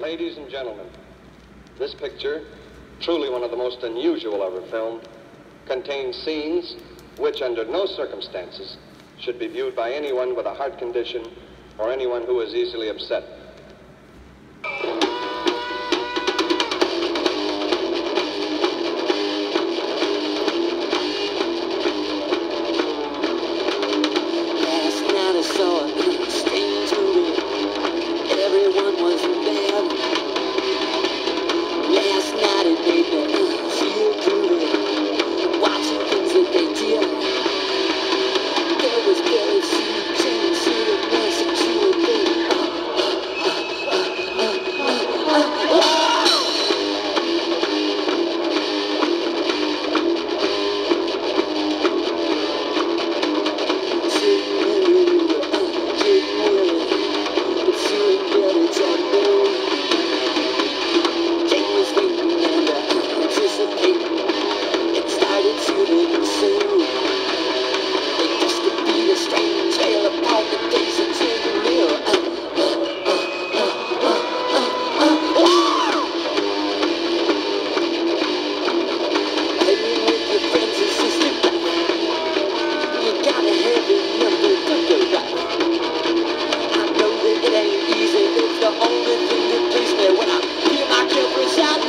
Ladies and gentlemen, this picture, truly one of the most unusual ever filmed, contains scenes which, under no circumstances, should be viewed by anyone with a heart condition or anyone who is easily upset.